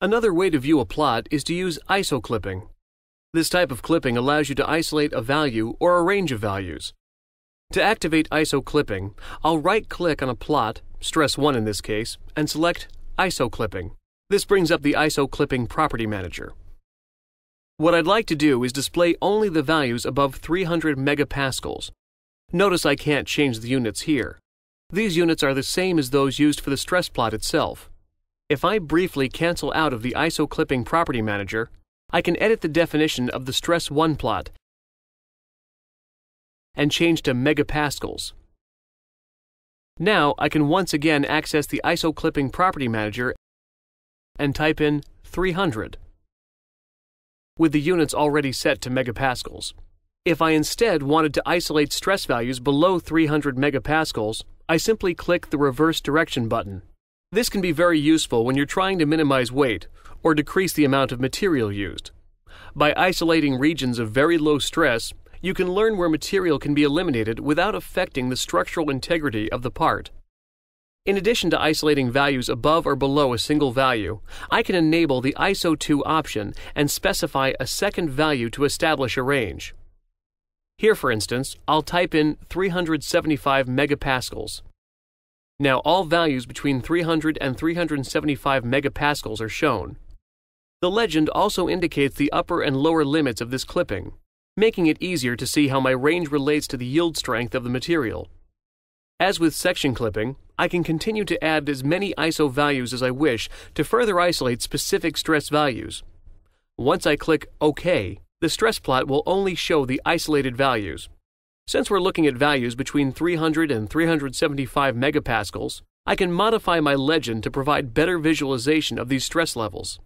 Another way to view a plot is to use ISO clipping. This type of clipping allows you to isolate a value or a range of values. To activate ISO clipping, I'll right click on a plot, stress 1 in this case, and select ISO clipping. This brings up the ISO clipping property manager. What I'd like to do is display only the values above 300 megapascals. Notice I can't change the units here. These units are the same as those used for the stress plot itself. If I briefly cancel out of the ISO clipping property manager, I can edit the definition of the stress 1 plot and change to megapascals. Now I can once again access the ISO clipping property manager and type in 300 with the units already set to megapascals. If I instead wanted to isolate stress values below 300 megapascals, I simply click the reverse direction button. This can be very useful when you're trying to minimize weight or decrease the amount of material used. By isolating regions of very low stress, you can learn where material can be eliminated without affecting the structural integrity of the part. In addition to isolating values above or below a single value, I can enable the ISO 2 option and specify a second value to establish a range. Here, for instance, I'll type in 375 megapascals. Now all values between 300 and 375 megapascals are shown. The legend also indicates the upper and lower limits of this clipping, making it easier to see how my range relates to the yield strength of the material. As with section clipping, I can continue to add as many ISO values as I wish to further isolate specific stress values. Once I click OK, the stress plot will only show the isolated values. Since we're looking at values between 300 and 375 megapascals, I can modify my legend to provide better visualization of these stress levels.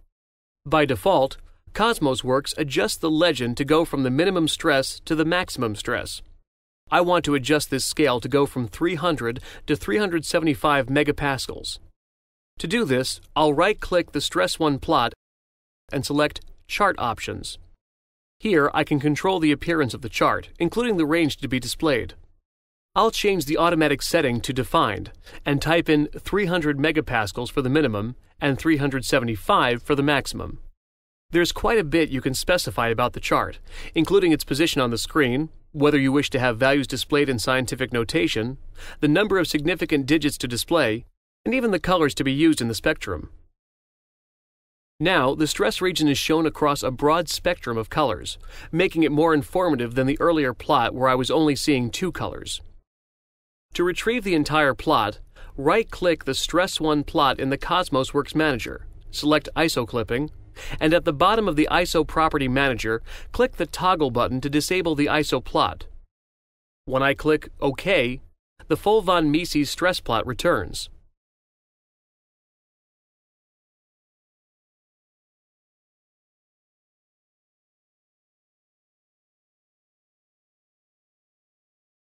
By default, CosmosWorks adjusts the legend to go from the minimum stress to the maximum stress. I want to adjust this scale to go from 300 to 375 megapascals. To do this, I'll right click the Stress 1 plot and select Chart Options. Here, I can control the appearance of the chart, including the range to be displayed. I'll change the automatic setting to defined and type in 300 megapascals for the minimum and 375 for the maximum. There's quite a bit you can specify about the chart, including its position on the screen, whether you wish to have values displayed in scientific notation, the number of significant digits to display, and even the colors to be used in the spectrum. Now, the stress region is shown across a broad spectrum of colors, making it more informative than the earlier plot where I was only seeing two colors. To retrieve the entire plot, right click the Stress 1 plot in the CosmosWorks Manager, select ISO clipping, and at the bottom of the ISO Property Manager, click the toggle button to disable the ISO plot. When I click OK, the full von Mises stress plot returns.